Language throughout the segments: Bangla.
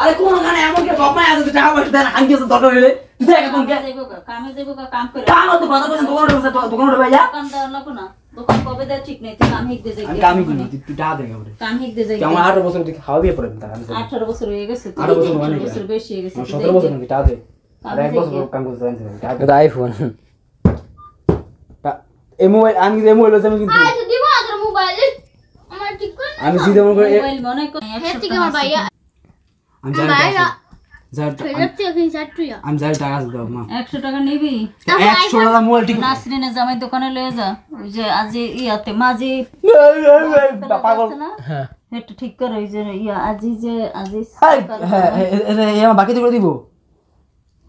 আরে কোন গানে এমন কে বাপ মায় আছে টাকা পয়সা দেন আঙ্কি আছে দরকার হইলে। তুই দেখ এখন কে কামে যাইবো গা, কামে যাইবো গা, কাম করে। কাম হতে কথা কইছেন দোকান উঠে দোকান উঠে ভাইয়া দোকানদার লাগবো না। দোকান কবে দেয় ঠিক নেই কাম হিক দে যাই আমি কামই করি তুই তুই টাকা দে আমারে কাম হিক দে যাই তুই 18 বছর তুই খাওয়াবি পরে টাকা আমি বছর হয়ে গেছে 18 বছর মানে? বছর বেশি হয়ে গেছে 17 বছর নাকি টাকা দে। আর এক বছর কাম করতে জানছি এটা আইফোন এই মোবাইল আমি এই মোবাইল আছে আমি কিন্তু আচ্ছা দিব আদর মোবাইল। আমার ঠিক করে আমি জিদে মনে করে মোবাইল মনে কর হ্যাঁ ঠিক আমার ভাইয়া। আমি যাই যাই টাকা দাও মা। একশো টাকা নিবি? একশো টাকা মোবাইল ঠিক নাসরিনের জামাই দোকানে লয়ে যা। ওই যে আজ ইয়াতে মাঝি পাগল। হ্যাঁ। এটা ঠিক করে ওই যে ইয়া আজি যে আজি হ্যাঁ হ্যাঁ, করে দিব।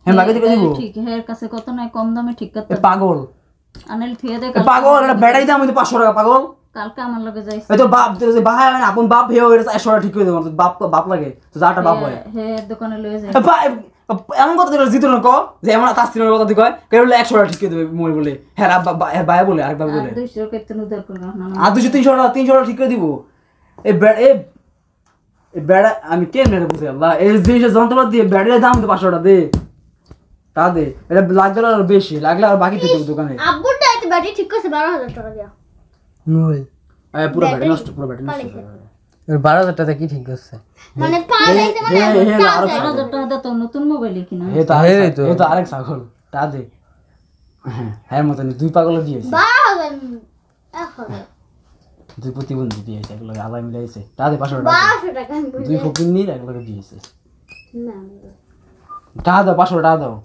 হ্যাঁ করে দিব। ঠিক হের কাছে কত নাই কম দামে ঠিক করতে পাগল। আনিল থুয়ে দে পাগল এটা বেড়াই দাম আমি পাঁচশো টাকা পাগল। কালকে আমার লগে যাইছে। এই বাপ যে বাহাই না? আপন বাপ হেও এটা একশো ঠিক করে দেবো। বাপ বাপ লাগে তো যাটা বাপ হয়। হে দোকানে লয়ে যায় এ বা- এ- এমন কথা তোর জিতো ক যে এমন তার কথা তুই কয় কেউ বলে একশো টাকা ঠিক করে দেবে মই বলে। হ্যাঁ রাব বলে আরেক বাপ বলে আর দুইশো কেতন উদ্ধার করব না আর দুশো তিনশো টাকা তিনশো টাকা ঠিক করে দিব। এই বে- এই এই বেড়া আমি কে মেরে বুঝে আল্লাহ? এই জিনিসের যন্ত্রপাতি দিয়ে ব্যাটারির দাম তো পাঁচশো টাকা দে। তা দে এটা লাগলে আরও বেশি লাগলে আর বাকি থেকে দোকানে। আব্বুর ব্যাটারি ঠিক করছে বারো হাজার টাকা দিয়া। মোবাইল এই পুরো ব্যাটারি নষ্ট পুরো ব্যাটারি নষ্ট। বারো হাজার টাকা কি ঠিক করছে? মানে পা মানে হে হে হে আরও চার হাজার টাকা তো নতুন মোবাইল কিনা। হে তো আরেক তো। আরেক ছাগল তা দে। হ্যাঁ হ্যাঁ মতন দুই পাগল হাজার এক দুই প্রতিবন্ধী দিয়েছে এগুলো আলাই মিলাইছে। তা দে পাঁচশো টাকা বারোশো টাকা দুই ফকির নিয়ে এগুলোকে দিয়েছে না টাকা দাও পাঁচশো টাকা দাও।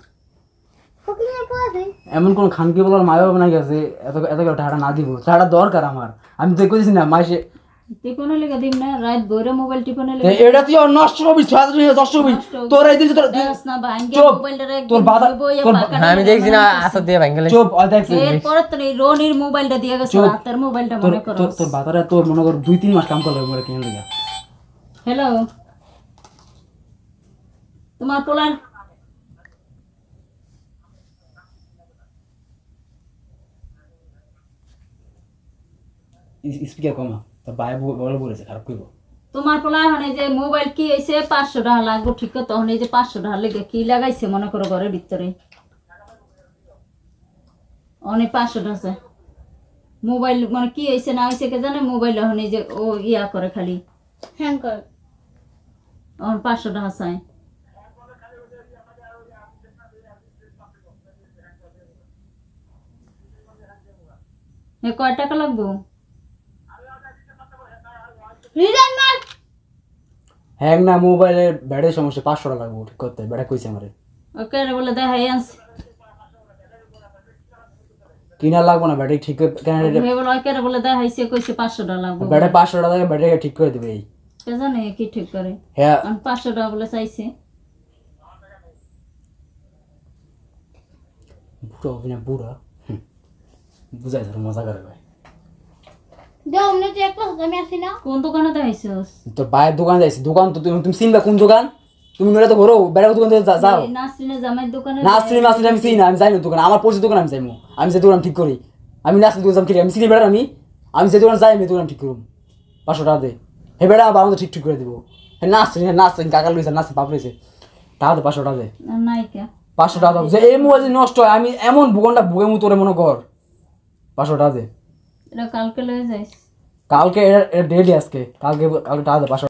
এমন কোন খানকি বলার মা বাবা নাই গেছে এত এত টাকাটা না দিব। টাকাটা দরকার আমার। আমি তো কইছি না মাসে টিপনে লেগে দিম না রাত বইরে মোবাইল টিপনে লেগে এটা তুই নষ্ট করবি ছয় হাজার নষ্ট করবি তোর এই দিন তোর দেখ না ভাঙ্গে মোবাইলটা তোর বাবা- তোর হ্যাঁ আমি দেখছি না আসর দিয়ে ভাঙ্গেলে চুপ আর দেখছি। এরপরে তোর এই রনির মোবাইলটা দিয়ে গেছে রাতের মোবাইলটা মনে করো। তোর তোর বাতারে তোর মনে কর দুই তিন মাস কাম করলে মরে কিনে দিগা হ্যালো তোমার পোলার স্পিকার কমা তোর ভাই বলে বলেছে খারাপ করব তোমার পোলা এই যে মোবাইল কি হয়েছে পাঁচশো টাকা লাগবো ঠিক তো তখন এই যে পাঁচশো টাকা লেগে কি লাগাইছে মনে করো ঘরের ভিতরে? অনেক পাঁচশো টাকা আছে। মোবাইল মানে কি হয়েছে না হয়েছে কে জানে মোবাইল এখন যে ও ইয়া করে খালি। হ্যাং কর। এখন পাঁচশো টাকা চাই এ কয় টাকা লাগবো? রিজাইন মার হ্যাং না মোবাইলের ব্যাটারি সমস্যা পাঁচশো টাকা লাগবে ঠিক করতে ব্যাটা কইছে আমারে। ওকে রে বলে দেখাই আনছি কিনা লাগবো না ব্যাটারি ঠিক কেন হে বলে ওকে রে বলে দেখাইছে কইছে পাঁচশো টাকা লাগবো। ব্যাটারি পাঁচশো টাকা ব্যাটারি ঠিক করে দেবে এই। কে জানে কি ঠিক করে? হ্যাঁ। পাঁচশো টাকা বলে চাইছে। বুড়ো অভিনয় বুড়া? বুঝাই ধর মজা করে ভাই দেও অমনে তো একটা আমি আসি না কোন দোকানে দেখাইছিস তোর বাইরের দোকানে যাইছি। দোকান তো তুমি তুমি চিনবা কোন দোকান? তুমি নইলে তো ঘোরো বেড়া দোকান থেকে যা- যাও। নাসরিনের জামাইয়ের দোকানে নাসরিন নাসরিন আমি চিনি না আমি যাই না দোকান। আমার পরিচিত দোকান আমি যাইমু। আমি যে দোকান ঠিক করি। আমি নাসরিন দোকান ঠিক আমি চিনি বেড়া আমি। আমি যে দোকান যাই আমি দোকান ঠিক করুম। পাঁচশো টাকা দে। হে বেড়া আমাদের ঠিক ঠিক করে দিব। কাকা লইছে বাপ লইছে। টাকা দে পাঁচশো টাকা দে। পাঁচশো টাকা দাও। যে এই মোবাইল যে নষ্ট হয় আমি এমন ভূগনটা ভুগে মু তোরে মনে কর। পাঁচশো টাকা দে। এটা কালকে লয়ে যাইস। কালকে এটা ডেলি আজকে। কালকে কালকে টাকা দে পাঁচশো